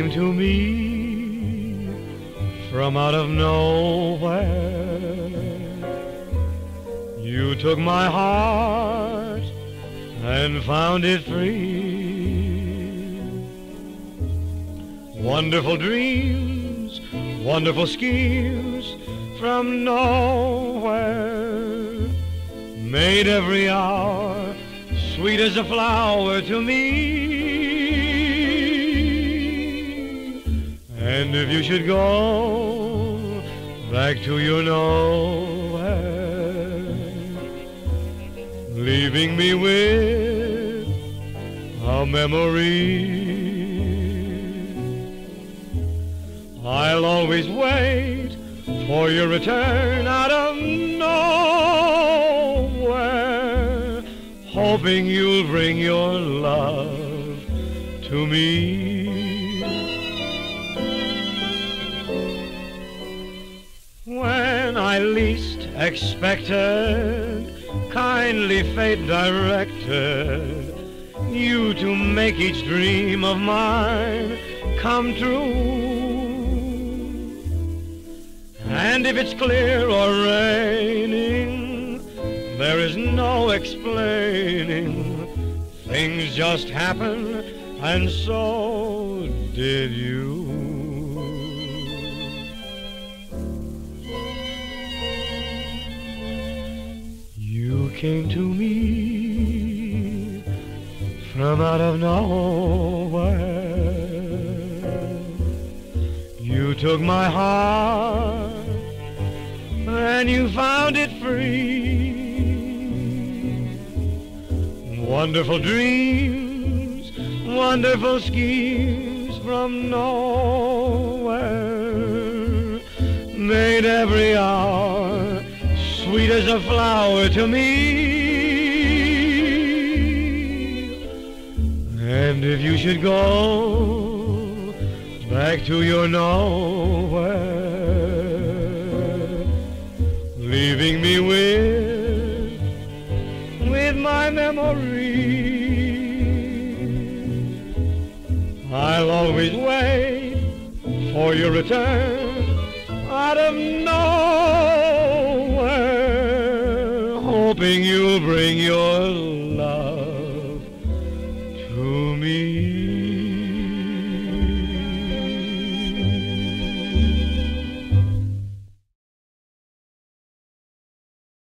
came to me from out of nowhere. You took my heart and found it free. Wonderful dreams, wonderful schemes from nowhere made every hour sweet as a flower to me. And if you should go back to your nowhere, leaving me with a memory, I'll always wait for your return out of nowhere, hoping you'll bring your love to me. Least expected, kindly fate directed you to make each dream of mine come true. And if it's clear or raining, there is no explaining. Things just happen, and so did you. Came to me from out of nowhere. You took my heart and you found it free. Wonderful dreams, wonderful schemes from nowhere made every hour sweet as a flower to me. And if you should go back to your nowhere, leaving me with, with my memory, I'll always wait for your return out of nowhere, hoping you'll bring your